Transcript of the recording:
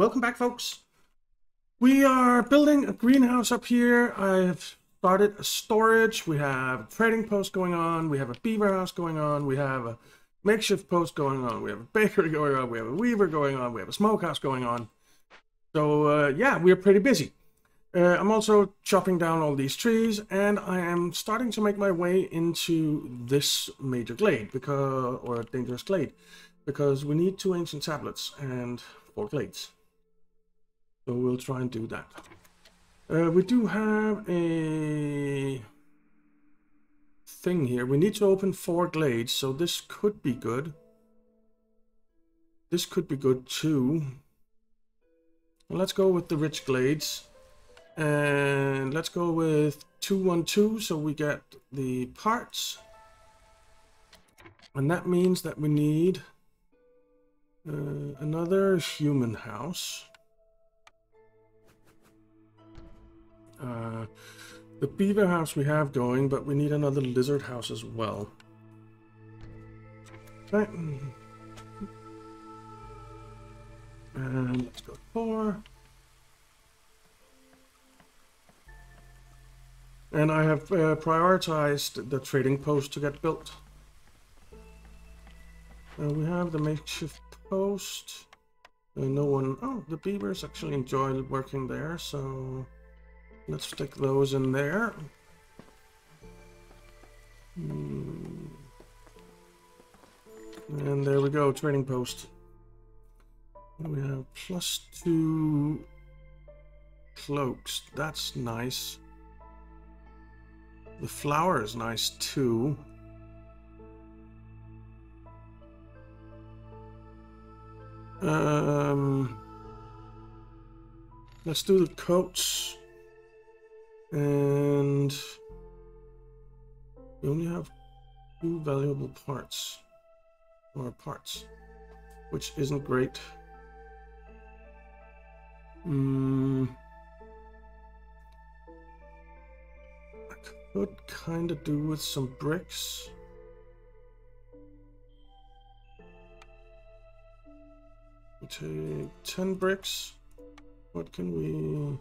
Welcome back, folks. We are building a greenhouse up here. I've started a storage. We have a trading post going on. We have a beaver house going on. We have a makeshift post going on. We have a bakery going on. We have a weaver going on. We have a smokehouse going on. So, uh, yeah, we're pretty busy. Uh, I'm also chopping down all these trees, and I am starting to make my way into this major glade, because or dangerous glade, because we need two ancient tablets and four glades. So we'll try and do that. Uh, we do have a thing here. We need to open four glades, so this could be good. This could be good too. Well, let's go with the rich glades. And let's go with 212 so we get the parts. And that means that we need uh, another human house. Uh, the beaver house we have going, but we need another lizard house as well. Okay. And let's go four. And I have uh, prioritized the trading post to get built. Uh, we have the makeshift post. Uh, no one... Oh, the beavers actually enjoy working there, so... Let's stick those in there. Hmm. And there we go, trading post. We have plus two cloaks. That's nice. The flour is nice too. Um, let's do the coats. And we only have two valuable parts. Or parts. Which isn't great. Hmm. Could kind of do with some bricks. We take 10 bricks. What can we...